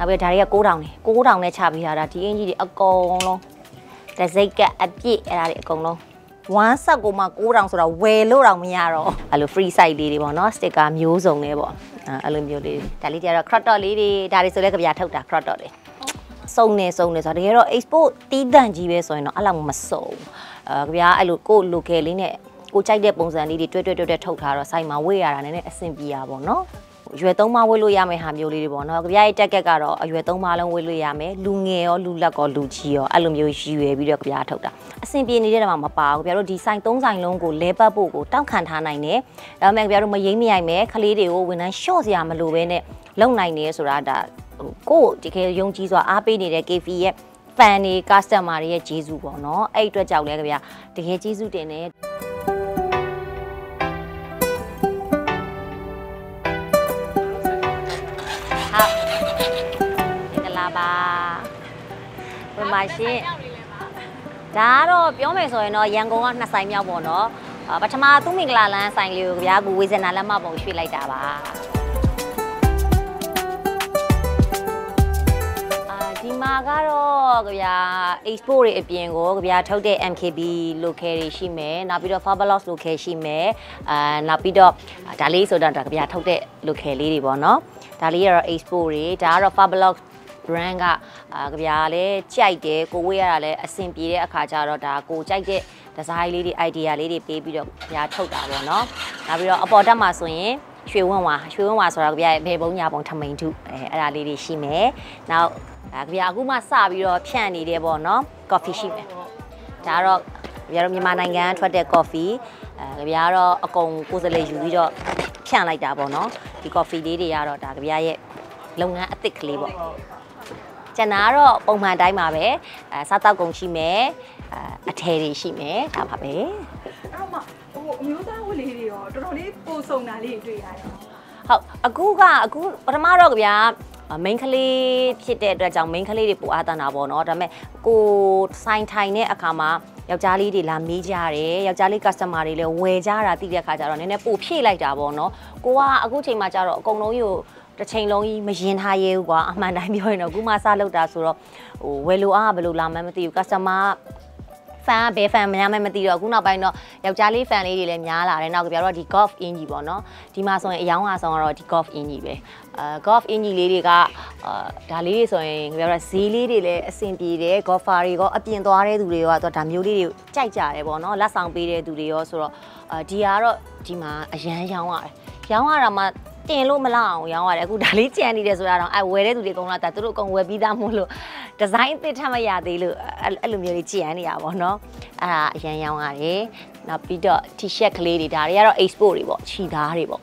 နောက်ပြီးတော့ဒါတွေက6000နဲ့6000နဲ့ချပေးထားတာဒီအင်ကြီးတွေအကုန်လုံးတစ်စိတ်ကအပြည့်အဲ့ဒါတွေအကုန်လုံး1 set ကိုမှ9000ဆိုတော့ဝယ်လို့တော့မရတော့အဲ့လို free site လေးတွေပေါ့နော် sticker မျိုးစုံလေးပေါ့အဲ့လိုမျိုးလေးတွေဒါလေးတွေကတော့ crop top လေးတွေဒါတွေဆိုလဲကြပြထုတ်တာ crop top တွေစုံနေစုံနေဆိုတော့တကယ်တော့ export တီးတန့်ကြီးပဲဆိုရင်တော့အဲ့လောက်မစုံအဲကြပြအဲ့လိုကို local လေးနဲ့ကိုကြိုက်တဲ့ပုံစံလေးတွေတွဲတွဲတွဲတွဲထုတ်ထားတော့ site မှာဝေ့ရတာနည်းနည်းအဆင်ပြေရပါတော့ ရွယ်သုံးပါးဝေးလို့ရမယ့်ဟာမျိုးလေးတွေပေါ့နော်ကြပြရဲ့တက်ကက်ကတော့အရွယ်သုံးပါးလုံးဝေးလို့ရမယ်လူငယ်ရောလူလက်ရောလူကြီးရောအဲ့လိုမျိုးရည်ရွယ်ပြီးတော့ကြပြထုတ်တာအဆင်ပြေနေတဲ့မှာမပါဘူးကြပြတို့ဒီဆိုင်သုံးဆိုင်လုံးကိုလဲပတ်ဖို့ကိုတောက်ခံထားနိုင်တယ်ဒါပေမဲ့ကြပြတို့မရိမ့်မရိုက်မယ်ခလေးတွေကိုဝန်ထမ်းရှော့စရာမလိုဘဲနဲ့လုံနိုင်နေဆိုတာဒါကိုယ့်ဒီခေယုံကြည်စွာအားပေးနေတဲ့ KF ရဲ့ fan တွေ customer တွေရဲ့ကျေးဇူးပေါ့နော်အဲ့အတွက်ကြောင့်လဲကြဗျာတကယ်ကျေးဇူးတင်တယ် ဘယ်မှာရှင်ဒါကတော့ပြောမယ်ဆိုရင်တော့ရန်ကုန်ကနှစ်ဆိုင်မြောက်ပေါ့နော်အာပထမသူမင်္ဂလာလမ်းဆိုင်လေးကိုကြဗျာကိုဝေဇနာလက်မပုံရွှေ့လိုက်တာပါဒီမှာကတော့ကြဗျာ export တွေအပြင်ကိုကြဗျာထုတ်တဲ့ MKB local တွေရှိမယ်နောက်ပြီးတော့ Fabulous local ရှိမယ်အာနောက်ပြီးတော့ဒါလေးဆိုတော့ဒါကြဗျာထုတ်တဲ့ local လေးတွေပေါ့နော်ဒါလေးကတော့ export တွေဒါကတော့ Fabulous brand ကအာကြဗျာလည်းကြိုက်တယ်ကိုဝေးရတာလည်းအဆင်ပြေတဲ့အခါကျတော့ဒါကိုကြိုက်တဲ့ဒီဇိုင်းလေးတွေ idea လေးတွေပေးပြီးတော့ကြဗျာထုတ်တာပေါ့နော်နောက်ပြီးတော့အပေါ်တက်မှာဆိုရင်ရွှေဝန်းဝါရွှေဝန်းဝါဆိုတော့ကြဗျာဘေဘုံညာပုံထမိန်ထုအဲအဲ့ဒါလေးတွေရှိမယ်နောက်အဲကြဗျာအခုမှစပြီးတော့ဖြန့်နေတယ်ပေါ့နော် coffee ရှိမယ်ဒါကတော့ကြဗျာတို့မြန်မာနိုင်ငံထွက်တဲ့ coffee အဲကြဗျာတော့အကုန်ကိုယ်စလေယူပြီးတော့ဖြန့်လိုက်တာပေါ့နော်ဒီ coffee လေးတွေကတော့ဒါကြဗျာရဲ့လုပ်ငန်းအသစ်ကလေးပေါ့ ကျန်တာကတော့ပုံမှန်တိုင်းပါပဲအဲစားတောက်ကုန်ရှိမယ်အဲအထည်တွေရှိမယ်ဒါပါပဲအဲ့တော့မှဟိုအမျိုးသားဝတ်လေးတွေရောတော်တော်လေးပိုစုံတာလေးတွေတွေ့ရတယ်ဟုတ်အခုကအခုပထမတော့ကြဗျာမိန်းကလေးဖြစ်တဲ့အတွက်ကြောင့်မိန်းကလေးတွေပူအားတန်တာပေါ့နော်ဒါပေမဲ့ကိုဆိုင်ထိုင်တဲ့အခါမှာယောက်ျားလေးတွေလာမေးကြတယ်ယောက်ျားလေး customer တွေလည်းဝယ်ကြတာသိတဲ့အခါကျတော့နည်းနည်းပိုဖြည့်လိုက်တာပေါ့နော်ကိုကအခုချိန်မှာကျတော့အကုန်လုံးယူ တစ်ချိန်လုံးကြီးမရင်ထားရဲဘူးကွာအမှန်တိုင်းပြောရင်တော့အခုမှစလုပ်တာဆိုတော့ဟိုဝယ်လိုအားကဘယ်လိုလာမှန်းမသိဘူး customer ဖန်ကဘယ်ဖန်များမှမသိတော့အခုနောက်ပိုင်းတော့ယောက်ျားလေးဖန်လေးတွေလည်းများလာတယ်နောက်ကပြတော့ဒီ golf in ကြီးပေါ့နော်ဒီမှာဆိုရင်အယောင်အားဆောင်ကတော့ဒီ golf in ကြီးပဲအဲ golf in ကြီးလေးတွေကအာဒါလေးတွေဆိုရင်ပြတော့ဈေးလေးတွေလည်းအဆင်ပြေတယ် golfer တွေရောအပြင်သွားတဲ့သူတွေရောတော့ဒါမျိုးလေးတွေကြိုက်ကြတယ်ပေါ့နော်လက်ဆောင်ပေးတဲ့သူတွေရောဆိုတော့အာဒီကတော့ဒီမှာအရန်ရောင်းရတယ်ရောင်းရတာမှ တင်လို့မလောက်အောင်ရောင်းရတယ်အခုဒါလေးကြံနေတယ်ဆိုတာတော့အဲဝယ်တဲ့သူတွေအကုန်လုံးဒါသူတို့အကုန်ဝယ်ပြီးသားမို့လို့ဒီဇိုင်းအသစ်ထပ်မရသေးလို့အဲ့အဲ့လိုမျိုးလေးကြံနေရပါတော့အဲ့ဒါအရန်ရောင်းရတယ်နောက်ပြီးတော့ t-shirt ကလေးတွေဒါတွေကတော့ export တွေပေါ့ခြီသားတွေပေါ့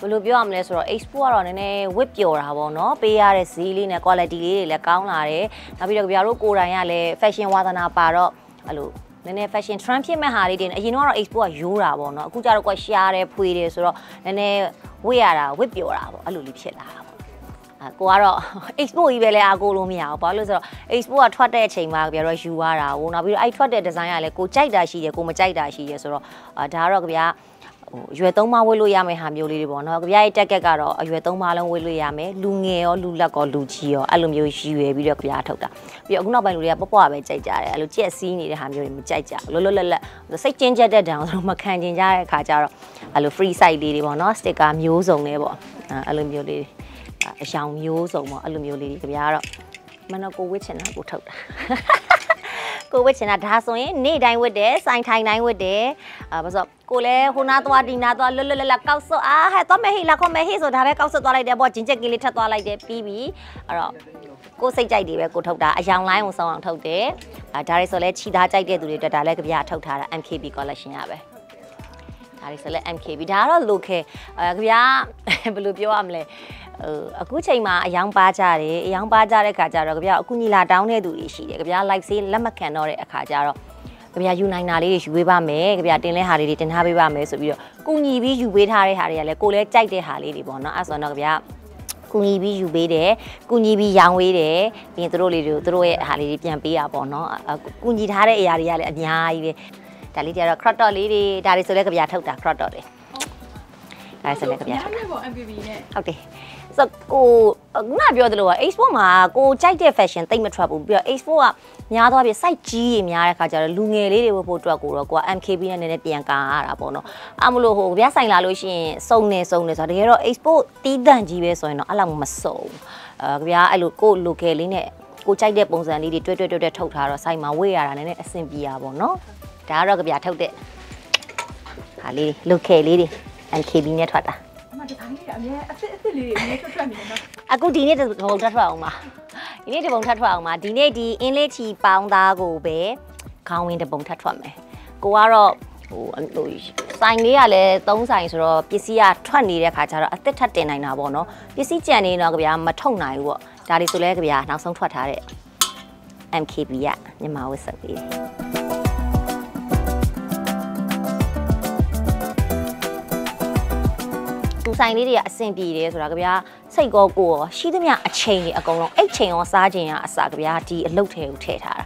ဘယ်လိုပြောရမလဲဆိုတော့ export ကတော့နည်းနည်းဝစ်ပျော်တာပေါ့နော်ပေးရတဲ့ဈေးလေးနဲ့ quality လေးတွေလည်းကောင်းလာတယ်နောက်ပြီးတော့ကြပြတို့ကိုယ်တိုင်ကလည်း fashion ဝါသနာပါတော့အဲ့လိုနည်းနည်း fashion trend ဖြစ်မဲ့ဟာလေးတွေအရင်တော့ export ကရိုးတာပေါ့နော်အခုကျတော့ကွာရှားတယ်ဖွေတယ်ဆိုတော့နည်းနည်း ဝစ်ရတာဝစ်ပျော်တာပေါ့အဲ့လိုလေးဖြစ်လာတာပေါ့အကိုကတော့ export ကြီးပဲလဲအားကိုလို့မရဘူးဘာလို့လဲဆိုတော့ export ကထွက်တဲ့အချိန်မှာကြပြတော့ယူရတာဟိုနောက်ပြီးတော့အဲ့ထွက်တဲ့ design ကလည်းကိုကြိုက်တာရှိတယ်ကိုမကြိုက်တာရှိတယ်ဆိုတော့အာဒါကတော့ကြပြ ဟိုရွယ်သုံးပါးဝေးလို့ရမယ့်ဟာမျိုးလေးတွေပေါ့နော်ကြပြရဲ့တက်ကက်ကတော့အရွယ်သုံးပါးလုံးဝေးလို့ရမယ်လူငယ်ရောလူလက်ရောလူကြီးရောအဲ့လိုမျိုးရည်ရွယ်ပြီးတော့ကြပြထုတ်တာပြီးတော့အခုနောက်ပိုင်းလူတွေကပေါ့ပေါ့ပဲကြိုက်ကြတယ်အဲ့လိုကြက်စီးနေတဲ့ဟာမျိုးတွေမကြိုက်ကြဘူးလွတ်လွတ်လပ်လပ်စိတ်ကျဉ်ကျက်တဲ့တံအောင်ဆိုတော့မခံကျင်ကြတဲ့ခါကျတော့အဲ့လို free site လေးတွေပေါ့နော် sticker မျိုးစုံလေးပေါ့အဲ့လိုမျိုးလေးအယောင်မျိုးစုံပေါ့အဲ့လိုမျိုးလေးတွေကြပြကတော့မနကိုဝစ်ချင်တာကိုထုတ်တာ ကိုဝစ်ချင်တာဒါဆိုရင်နေ့တိုင်းဝစ်တယ်စိုင်ထိုင်တိုင်းဝစ်တယ်အာဘာလို့ကိုလည်းဟိုနာသွားဒီနာသွားလွတ်လွတ်လပ်လပ်ကောက်စွတ်အာဟဲ့သွားမယ်ဟိလာခေါ်မယ်ဟိဆိုဒါပဲကောက်စွတ်သွားလိုက်တယ်ပေါ့ဂျင်ချက်ကလေးထပ်သွားလိုက်တယ်ပြီးပြီအဲ့တော့ကိုစိတ်ကြိုက်တွေပဲကိုထုတ်တာအယောင်လိုင်းကိုစောင်းအောင်ထုတ်တယ်အာဒါတွေဆိုလဲခြိသားကြိုက်တဲ့သူတွေအတွက်ဒါလည်းကြပြထုတ်ထားတာ MKB collection ရပဲ ဒါတွေဆိုလဲ MKB ဒါကတော့ local အဲကြပြဘယ်လိုပြောရမလဲဟိုအခုချိန်မှာအယောင်ပါကြတယ်အယောင်ပါကြတဲ့ခါကျတော့ကြပြအခုညီလာတောင်းတဲ့သူတွေရှိတယ်ကြပြ like ဆေးလက်မခံတော့တဲ့အခါကျတော့ကြပြယူနိုင်တာလေးတွေယူပေးပါမယ်ကြပြတင်လဲဟာလေးတွေတင်ထားပေးပါမယ်ဆိုပြီးတော့ကုညီပြီးယူပေးထားတဲ့ဟာတွေကလည်းကိုလည်းကြိုက်တဲ့ဟာလေးတွေပေါ့နော်အဲ့ဆိုတော့ကြပြကူညီပြီးယူပေးတယ်ကူညီပြီးရောင်းဝေးတယ်ပြီးရင်တို့လေးတွေကိုတို့ရဲ့ဟာလေးတွေပြန်ပေးတာပေါ့နော်ကူညီထားတဲ့အရာတွေကလည်းအများကြီးပဲ ဒါလေးတွေကတော့ crop top လေးတွေဒါတွေဆိုလဲကြပြထုတ်တာ crop top တွေဒါဒါဆိုလည်းကြပြညာထုတ်တာရဲ့ပေါ့ MPB နဲ့ဟုတ်တယ်ဆိုတော့ကိုခုနပြောသလိုက export မှာကိုကြိုက်တဲ့ fashion တိတ်မထွက်ဘူးပြီးတော့ export ကများသွားပြီ site ကြီးတွေများတဲ့ခါကျတော့လူငယ်လေးတွေဝတ်ဖို့အတွက်ကိုတော့ကိုက MKB နဲ့နည်းနည်းပြန်ကာရတာပေါ့နော်အမလို့ဟိုဗျာဆိုင်လာလို့ရှိရင်စုံနေစုံနေဆိုတော့တကယ်တော့ export တီးတန့်ကြီးပဲဆိုရင်တော့အဲ့လောက်မစုံအဲဗျာအဲ့လိုကို local လေးနဲ့ကိုကြိုက်တဲ့ပုံစံလေးတွေတွဲတွဲတွဲတွဲထုတ်ထားတော့ site မှာဝေ့ရတာနည်းနည်းအဆင်ပြေတာပေါ့နော် ဒါကတော့ကြပြထုတ်တဲ့ဟာလေးတွေ local လေးတွေ MKB နဲ့ထွက်တာအမဒီပိုင်းလေးကအများအစ်စ်အစ်စ်လေးတွေအများထွက်ထွက်နေတယ်နော်အခုဒီနေ့တစ်ပုံထပ်ထွက်အောင်ပါဒီနေ့တစ်ပုံထပ်ထွက်အောင်ပါဒီနေ့ဒီအင်းလေးချီပေါင်းသားကိုပဲခေါင်းဝင်းတစ်ပုံထပ်ထွက်မယ်ကိုကတော့ဟိုဟိုဆိုင်လေးကလည်းသုံးဆိုင်ဆိုတော့ပစ္စည်းကထွက်နေတဲ့ခါကျတော့အစ်စ်ထပ်တင်နိုင်တာပေါ့နော်ပစ္စည်းကြံနေတော့ကြဗျာမထုတ်နိုင်ဘူးပေါ့ဒါလေးဆိုလဲကြဗျာနောက်ဆုံးထွက်ထားတဲ့ MKB ကမြန်မာဝတ်ဆက်ပေးတယ် ဆိုင်လေးတွေကအဆင်ပြေတယ်ဆိုတာကြဗျာစိတ်ကောကိုရောရှိသမျှအချိန်တွေအကုန်လုံးအဲ့ချိန်ရောစားချိန်ရောအစားကြဗျာဒီအလုတ်ထဲကိုထည့်ထားတာ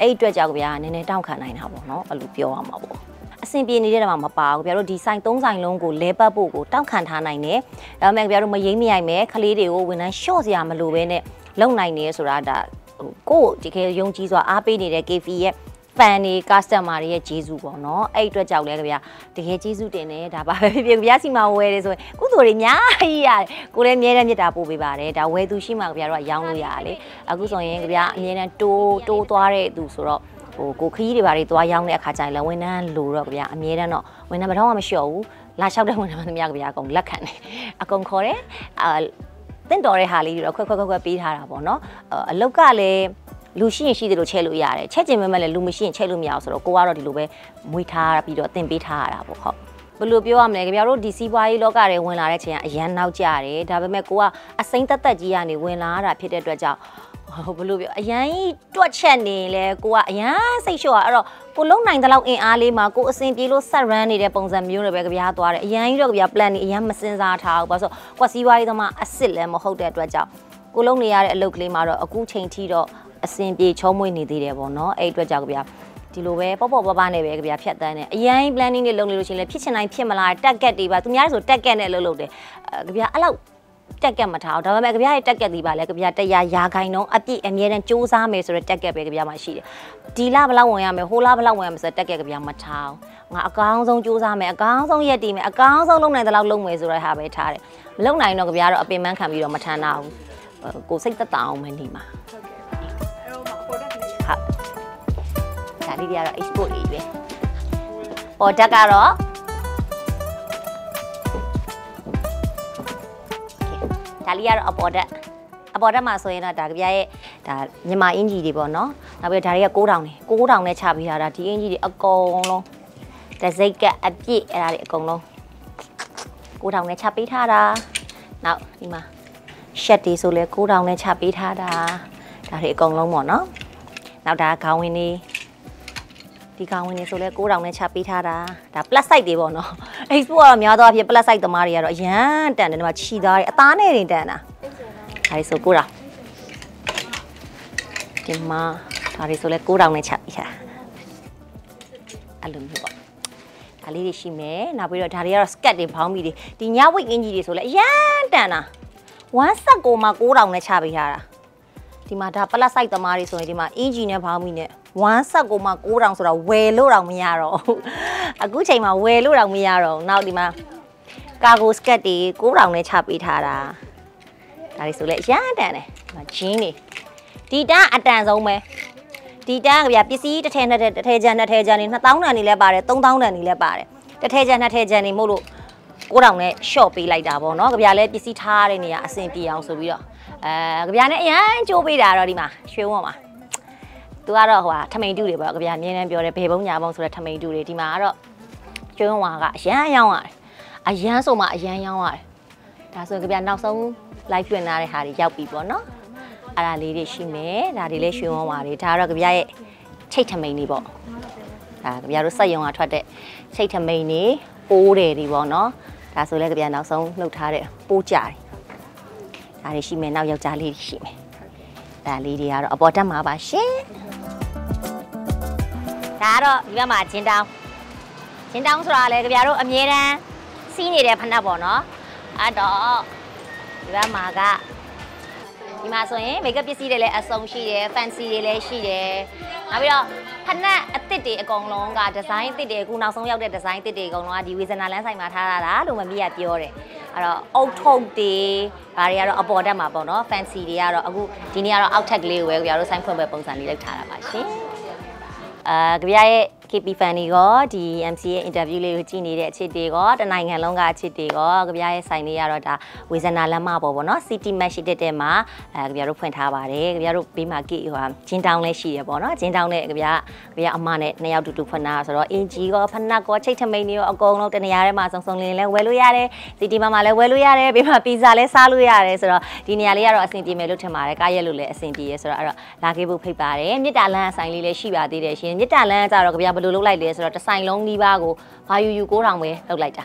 အဲ့အတွက်ကြောင့်ကြဗျာနည်းနည်းတောင့်ခံနိုင်တာပေါ့နော်အဲ့လိုပြောရမှာပေါ့အဆင်ပြေနေတဲ့မှာမပါဘူးကြဗျာတို့ဒီဆိုင်၃ဆိုင်လုံးကိုလဲပတ်ဖို့ကိုတောင့်ခံထားနိုင်တယ်ဒါပေမဲ့ကြဗျာတို့မယိမ့်မရိုက်မဲ့ခလေးတွေကိုဝန်ထမ်းလျှော့စရာမလိုဘဲနဲ့လုံနိုင်နေဆိုတာဒါဟိုကိုယ့်ဒီခေယုံကြည်စွာအားပေးနေတဲ့ KV ရဲ့ fan တွေ customer တွေရဲ့ဂျေစုပေါ့နော်အဲ့အတွက်ကြောင့်လဲကြဗျာတကယ်ဂျေစုတင်တယ်ဒါပါပဲဖြစ်ဖြစ်ကြဗျာစီမဝယ်တယ်ဆိုရင်ကုသိုလ်တွေအများကြီးရတယ်ကိုလည်းအမြဲတမ်းမြတ်တာပို့ပေးပါတယ်ဒါဝယ်သူရှိမှကြဗျာတော့ရောင်းလို့ရတယ်လေအခုဆိုရင်ကြဗျာအမြဲတမ်းတိုးတိုးသွားတဲ့သူဆိုတော့ဟိုကိုခရီးတွေဘာတွေသွားရောင်းတဲ့အခါကျရင်လည်းဝန်ထမ်းလိုတော့ကြဗျာအမြဲတမ်းတော့ဝန်ထမ်းမတော့မှမလျှော့ဘူးလာလျှောက်တဲ့ဝန်ထမ်းမများကြဗျာအကုန်လက်ခံတယ်အကုန်ခေါ်တယ်အာတင့်တော်တဲ့ဟာလေးတွေတော့ခွက်ခွက်ခွက်ခွက်ပေးထားတာပေါ့နော်အလုတ်ကလည်း လူရှိရင်ရှိတယ်လို့ချက်လို့ရတယ်ချက်ကျင်မဲ့မဲ့လည်းလူမရှိရင်ချက်လို့မရအောင်ဆိုတော့ကိုကတော့ဒီလိုပဲမွေးထားပြီးတော့တင်ပေးထားရတာပေါ့ဟုတ်ဘယ်လိုပြောရမလဲကြပြတို့ဒီစီးပွားရေးလောကတွေဝင်လာတဲ့ချိန်ကအရန်နောက်ကြတယ်ဒါပေမဲ့ကိုကအစိမ့်တက်တက်ကြီးကနေဝင်လာရတာဖြစ်တဲ့အတွက်ကြောင့်ဟိုဘယ်လိုပြောအရန်ကြီးတွက်ချက်နေလဲကိုကအရန်စိတ်လျှော့อ่ะအဲ့တော့ကိုလုံးနိုင်တဲ့လောက်အင်အားလေးမှာကိုအစင်ပြေလို့ဆက်ရန်နေတဲ့ပုံစံမျိုးတွေပဲကြပြားသွားတယ်အရန်ကြီးတော့ကြပြား plan နေအရန်မစင်စားထားဘူးဘာလို့ဆိုကိုကစီးပွားရေးသမားအစ်စ်လည်းမဟုတ်တဲ့အတွက်ကြောင့်ကိုလုံးနေရတဲ့အလုပ်ကလေးမှာတော့အခုချိန်ထိတော့ အစင်ပြေချောမွေ့နေသေးတယ်ပေါ့နော်အဲ့အတွက်ကြောင့်ကြပြားဒီလိုပဲပေါ့ပေါ့ပပနဲ့ပဲကြပြဖြတ်တန်းတယ်အရင် planning တွေလုပ်နေလို့ရှိရင်လည်းဖြစ်ချင်တိုင်းဖြစ်မလားတက်ကက်တွေပါသူများဆိုတက်ကက်နဲ့လှုပ်လှုပ်တယ်အဲကြပြအဲ့လောက်တက်ကက်မထားဘူးဒါပေမဲ့ကြပြရဲ့တက်ကက်ဒီပါလဲကြပြတရားရာခိုင်နှုန်းအပြည့်အမြဲတမ်းစူးစမ်းမယ်ဆိုတော့တက်ကက်ပဲကြပြမှာရှိတယ်ဒီလဘလောက်ဝင်ရမယ်ဟိုလဘလောက်ဝင်ရမယ်ဆိုတော့တက်ကက်ကြပြမထားဘူးငါအကောင်းဆုံးစူးစမ်းမယ်အကောင်းဆုံးရက်တည်မယ်အကောင်းဆုံးလုပ်နိုင်တဲ့လောက်လုပ်မယ်ဆိုတော့ဟာပဲထားတယ်မလုပ်နိုင်တော့ကြပြတော့အပင်ပန်းခံပြီးတော့မထမ်းတာဘူးကိုစိတ်သက်သာအောင်ပဲနေမှာ လေးတွေကတော့ export တွေပဲပေါ်တက်ကတော့ဒါလေးကတော့အပေါ်တက်အပေါ်တက်မှာဆိုရင်တော့ဒါကြပြရဲ့ဒါမြန်မာအင်ဂျီတွေပေါ့နော်နောက်ပြီးဒါတွေက6000နေ6000နဲ့ချပေးထားတာဒီအင်ဂျီတွေအကုန်လုံးတစ်စိတ်ကအပြည့်အဲ့ဒါတွေအကုန်လုံး6000နဲ့ချပေးထားတာနောက်ဒီမှာရှက်တွေဆိုလဲ9000နဲ့ချပေးထားတာဒါတွေအကုန်လုံးပေါ့နော်နောက်ဒါခေါင်းဝင်နေ ဒီခေါင်းဝင်နေဆိုလဲ6000နဲ့ချပေးထားတာဒါ plus size တွေပေါ့နော် export ကတော့များသောအားဖြင့် plus size သမားတွေကတော့အရန်တန်တယ်ဒီမှာခြီသားတွေအသားနဲ့တင်တန်တာဒါတွေဆို9000ဒီမှာဒါတွေဆိုလဲ9000နဲ့ချပေးထားအဲ့လိုမျိုးပေါ့ဒါလေးတွေရှိမယ်နောက်ပြီးတော့ဒါတွေကတော့ skirt တွေဘောင်းမီတွေဒီညဝိတ်အင်ကြီးတွေဆိုလဲအရန်တန်တာ1 set ကိုမှ9000နဲ့ချပေးထားတာ ဒီမှာဒါပလက်ဆိုင်သမားတွေဆိုရင်ဒီမှာအင်ဂျီနဲ့ဘောင်းမီနဲ့1ဆက်ကိုမှ9000ဆိုတော့ဝယ်လို့တော့မရတော့ဘူးအခုချိန်မှာဝယ်လို့တော့မရတော့ဘူးနောက်ဒီမှာကာဂိုစကတ်တွေ9000နဲ့ချပေးထားတာဒါတွေဆိုလဲအရန်တန်တယ်ဒီမှာဂျင်းတွေဒီတန်းအတန်ဆုံးပဲဒီတန်းကဗျာပစ္စည်းတစ်ထည်နှစ်ထည်တစ်ထည်ချန်နှစ်ထည်ချန်နေ2000တန်နေလဲပါတယ်3000တန်နေလဲပါတယ်တစ်ထည်ချန်နှစ်ထည်ချန်နေမို့လို့9000နဲ့ short ပေးလိုက်တာပေါ့နော်ကြဗျာလဲပစ္စည်းထားရတဲ့နေရာအဆင်ပြေအောင်ဆိုပြီးတော့ အဲကြဗျာနဲ့အရန်ကြိုးပေးတာတော့ဒီမှာရွှေဝုံမှာသူကတော့ဟိုဟာထမိန်တူတွေပေါ့ကြဗျာအမြဲတမ်းပြောတယ်ဘေဘုံညာဘုံဆိုတဲ့ထမိန်တူတွေဒီမှာကတော့ရွှေဝုံမှာကအရန်ရောင်းရတယ်အရန်ဆိုမှအရန်ရောင်းရတယ်ဒါဆိုရင်ကြဗျာနောက်ဆုံး live တွင်လာတဲ့ဟာတွေရောက်ပြီပေါ့နော်အဲ့ဒါလေးတွေရှိမယ်ဒါတွေလည်းရွှေဝုံမှာတွေဒါကတော့ကြဗျာရဲ့ချိတ်ထမိန်တွေပေါ့ဒါကြဗျာတို့စက်ယုံကထွက်တဲ့ချိတ်ထမိန်တွေပိုးတယ်တွေပေါ့နော်ဒါဆိုလဲကြဗျာနောက်ဆုံးလှုပ်ထားတဲ့ပိုးကြတယ် ဒါတွေရှိမယ်နောက်ယောက်ျားလေးတွေရှိမယ်ဒါလေးတွေကတော့အပေါ်တက်မှာပါရှင်ဒါကတော့ဒီဘက်မှာဂျင်းတောင်းဂျင်းတောင်းဆိုတာလေကြပြတို့အမြဲတမ်းစီးနေတဲ့ဖနက်ပေါ့နော်အဲ့တော့ဒီဘက်မှာကဒီမှာဆိုရင်မိတ်ကပ်ပစ္စည်းတွေလည်းအစုံရှိတယ် fancy တွေလည်းရှိတယ်နောက်ပြီးတော့ဖနက်အသစ်တွေအကုန်လုံးကဒီဇိုင်းအသစ်တွေအခုနောက်ဆုံးရောက်တဲ့ဒီဇိုင်းအသစ်တွေအကုန်လုံးကဒီဝေဇနာလန်းဆိုင်မှာထားရတာလို့မမီးကပြောတယ် အဲ့တော့အုတ်ထုတ်တွေဘာတွေကတော့အပေါ်တက်မှာပေါ့နော် fancy တွေကတော့အခုဒီနေ့ကတော့အောက်ထက်ကလေးကိုပဲကြတို့ဆိုင်ဖွင့်ပွဲပုံစံလေးလုပ်ထားတာပါရှင်အာကြပြရဲ့ KP fan တွေကဒီ MC ရဲ့ interview လေးကိုကြည့်နေတဲ့အချစ်တွေကတနိုင်ငံလုံးကအချစ်တွေကကြပြရဲ့ဆိုင်လေးကတော့ဒါဝေဇနာလမ်းမပေါ်ပေါ့နော် City Match ရှိတဲ့တဲ့မှာအဲကြပြတို့ဖွင့်ထားပါတယ်ကြပြတို့ဘေးမှာကိဟိုဂျင်းတောင်းလည်းရှိရပေါ့နော်ဂျင်းတောင်းနဲ့ကြပြကြပြအမနဲ့နှစ်ယောက်တူတူဖွင့်တာဆိုတော့အင်ဂျီကောဖနက်ကောချိတ်ထမိန်တွေရောအကုန်လုံးတနေရာထဲမှာစုံစုံလင်းလည်းဝယ်လို့ရတယ် City မှာမှာလည်းဝယ်လို့ရတယ်ဘေးမှာပီဇာလည်းစားလို့ရတယ်ဆိုတော့ဒီနေရာလေးကတော့အဆင်ပြေမယ်လို့ထင်ပါတယ်ကားရက်လို့လည်းအဆင်ပြေရဆိုတော့အဲ့တော့လာခဲ့ဖို့ဖိတ်ပါတယ်မြစ်တာလန်းအဆိုင်လေးလည်းရှိပါသေးတယ်ရှင်မြစ်တာလန်းကကြတော့ကြပြဘယ်လိုလုပ်လိုက်လဲဆိုတော့တစ်ဆိုင်လုံးနီးပါးကိုဘာယူယူ9000ပဲလုပ်လိုက်တာ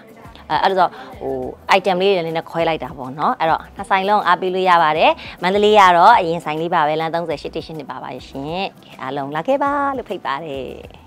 အဲအဲ့ဒါဆိုဟို item လေးတွေလည်းနည်းနည်းခွဲလိုက်တာပေါ့နော်အဲ့တော့နှစ်ဆိုင်လုံးအားပေးလို့ရပါတယ်မန္တလေးကတော့အရင်ဆိုင်လေးပါပဲလမ်း38 station နေပါပါရှင်အားလုံးလာခဲ့ပါလို့ဖိတ်ပါတယ်